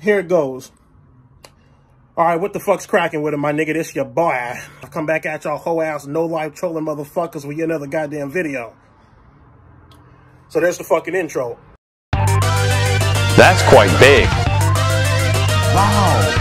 here it goes. All right, what the fuck's cracking with it, my nigga? This your boy. I come back at y'all whole ass, no life trolling motherfuckers with another goddamn video. So there's the fucking intro. That's quite big. Wow.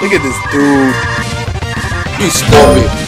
Look at this dude. You stupid.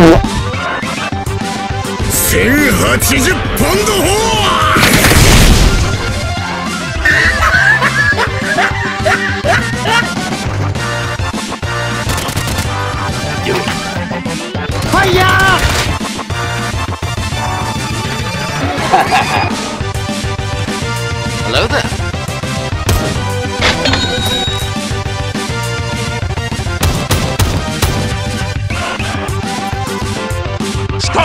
1080ポンド砲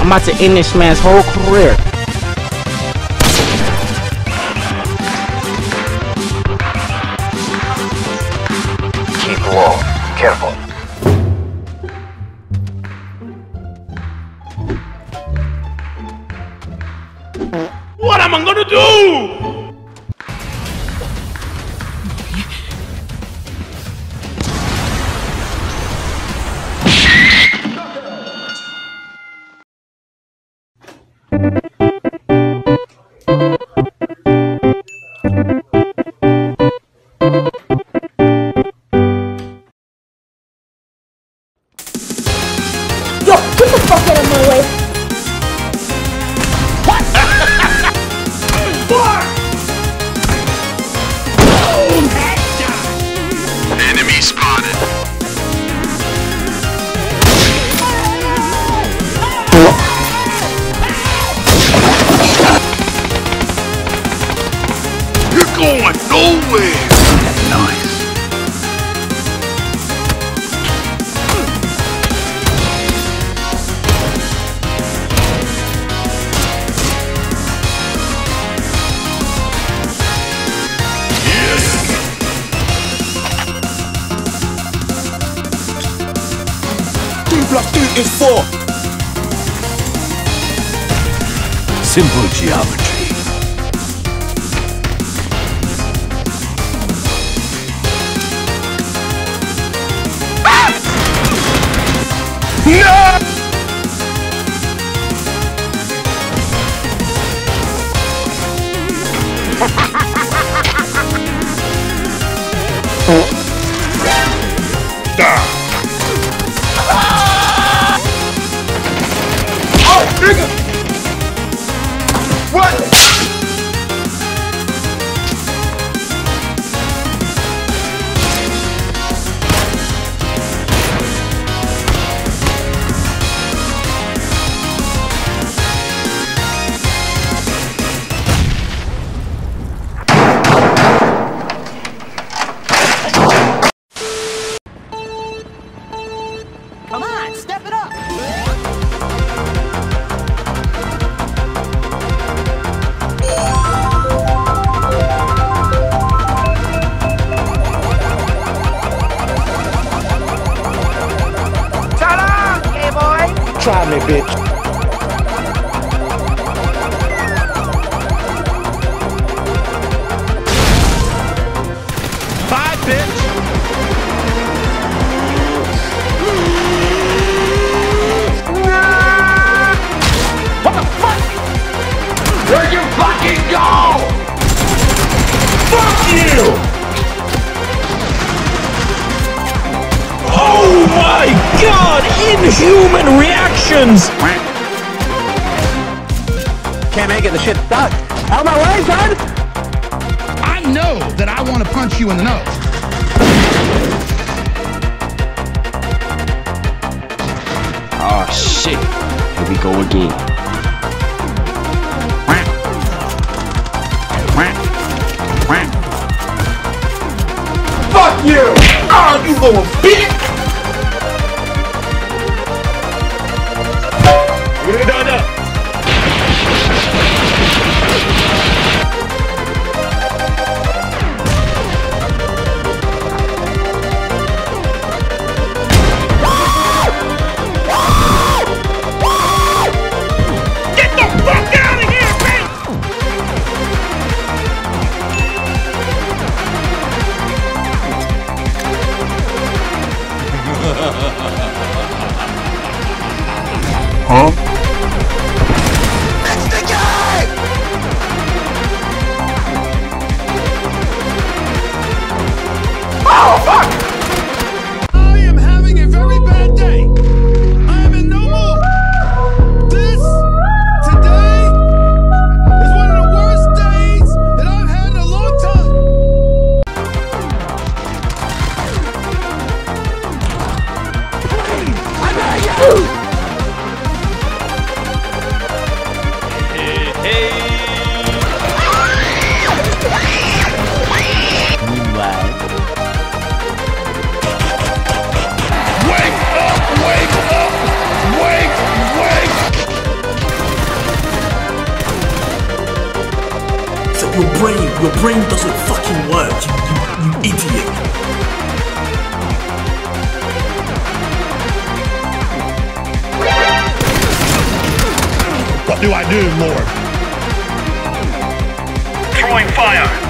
I'm about to end this man's whole career. Keep low. Careful. What am I gonna do? Yo, get the fuck out of my way! Geometry. No! Try me, bitch. Can't make it, the shit's stuck. Out of my way, son! I know that I want to punch you in the nose. Oh shit. Here we go again. Fuck you! Oh, you little bitch! Get it done up. Your brain, your brain doesn't fucking work, you, you, you idiot. What do I do, Lord? Throwing fire.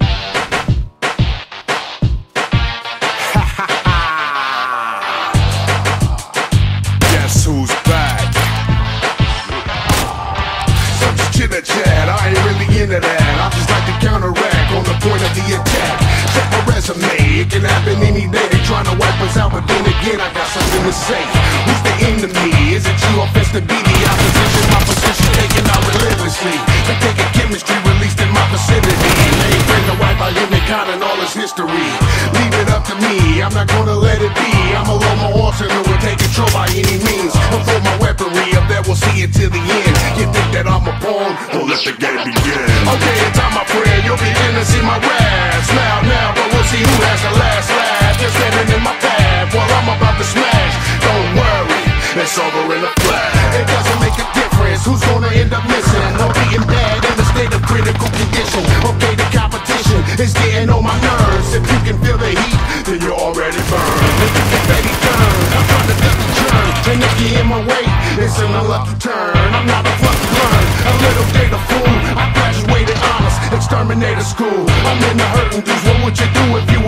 but then again, I got something to say. Who's the enemy? Is it you or best to be the opposition? My position taken out relentlessly. Take a chemistry released in my vicinity. Ain't bring the wipe out him, they counting all his history. Leave it up to me, I'm not gonna let it be. I'ma load my horse and it will take control by any means. Throw my weaponry up there, we'll see it till the end. You think that I'm a pawn? Well, let the game begin. Okay, it's time, my friend, you'll begin to see my wrath. Now, now, but we'll see who has the last laugh. You're standing in my path it's an unlucky turn. I'm not a fucking learn, a little data fool. I graduated honors, exterminator school. I'm in the hurting dudes. What would you do if you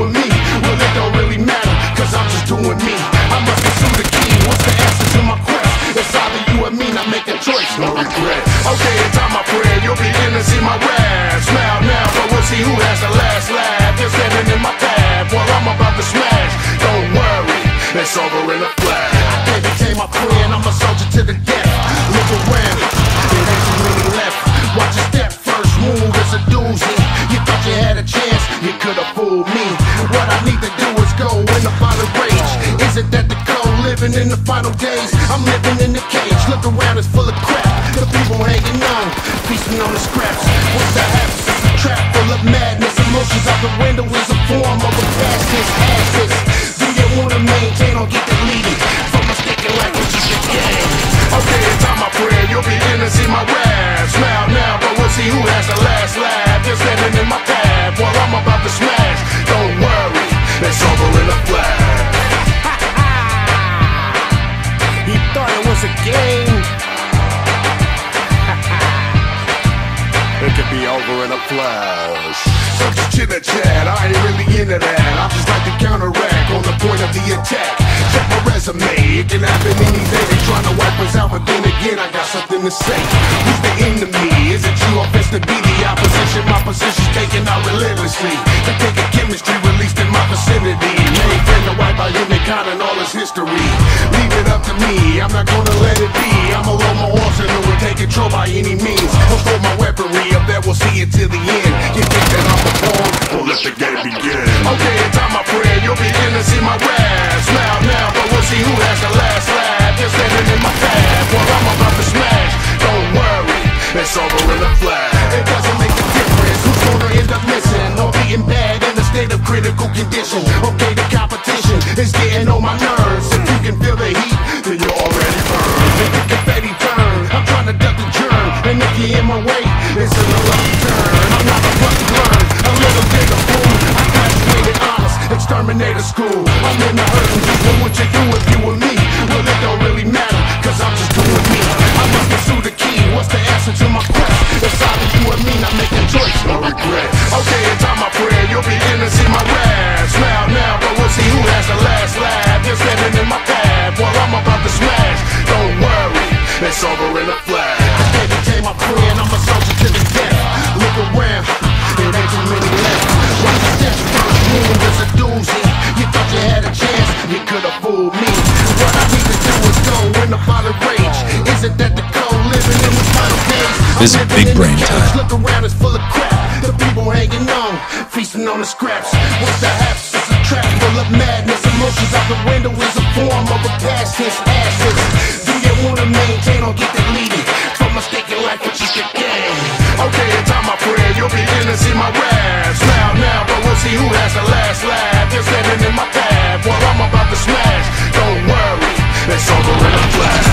living in the final days? I'm living in the cage. Look around, it's full of crap. The people hanging on, feasting on the scraps. What's the haps? It's a trap full of madness. Emotions out the window is a form of a tense asses. Do you wanna maintain or get deleted? Attack. Check my resume, it can happen any day. They trying to wipe us out, but then again, I got something to say. Who's the enemy? Is it you or best to be the opposition? My position's taken out relentlessly. They take a chemistry released in my vicinity. Maintain the wipe out humankind and all its history. Leave it up to me, I'm not gonna let it be. I'm a low my horse and take control by any means. Throw my weaponry up there, we'll see it till the end. Of critical condition. Okay, the competition is getting on my nerves. If you can feel the heat, then you're already burned. Make the confetti burn. I'm trying to duck the germ, and if you're in my way, it's an unlucky turn. I'm not a lucky learn, a little nigga fool. I graduated honest, exterminator school. I'm in the hurting, but what you do if you with me? Well, it don't really matter, cause I'm just doing me. I must pursue the key. What's the answer to my quest? It's either you or me, not making choice, no regret. Okay, it's time, my friend, you'll begin to see my This is big brain time. Look around, it's full of crap. The people hanging on, feasting on the scraps. What's the haps? It's a trap full of madness. Emotions out the window is a form of a past asses. Do you wanna maintain or get deleted from mistaken life? Okay, in time you'll be in to see my now, but we'll see who has the last laugh. You're standing in my path while I'm about to smash. Don't worry, it's over in a flash.